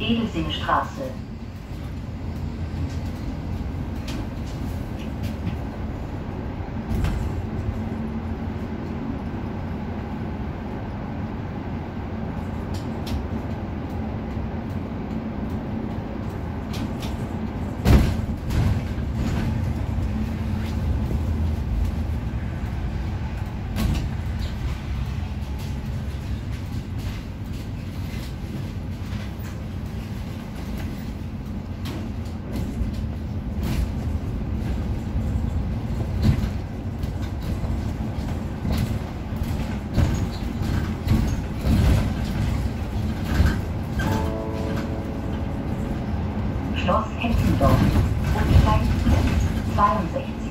Edelsingstraße. Schloss Hetzendorf. Umsteig 62.